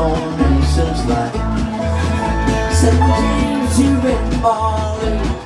long and it seems like seventeen James, you Marley